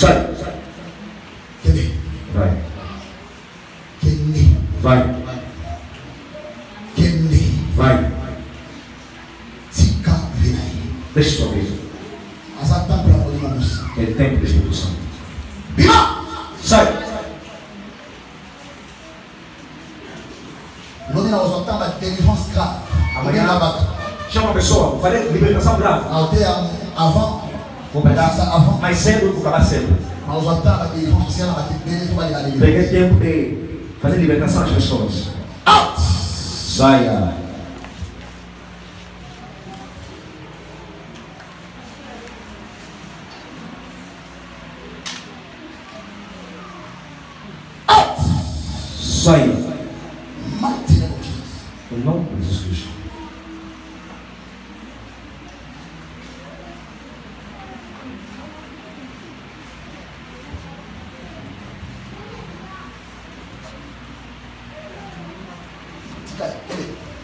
Sai. Kende. Vai. Kende. Vai. Kende. Vai. Tika vinai. Deixa sua molimo mosa. É tempo do Espírito Santo. Bima. Sai. Délivrance grave. Amanhã. Chama a pessoa. Falei libertação grave. Aote avant. Mais cedo cedo. Bate délivrance balinga délivrance. Peguei tempo de fazer libertação às pessoas. Out. Saia. Out. Saia. Mighty name of Jesus. Em nome de Jesus Cristo.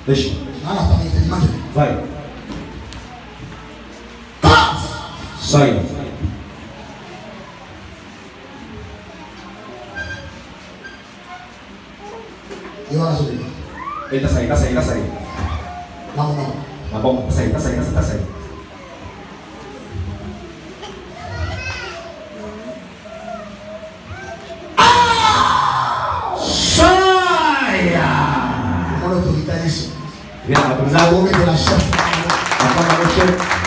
Deixa. Te imagine. Vai. Saia. Yo wana sobe. Ele tá saindo, tá saindo, tá saindo. Namo namo. Tá bom, tá saindo, tá saindo, tá saindo. Yeah, la maison. La la chef. La femme à la chef.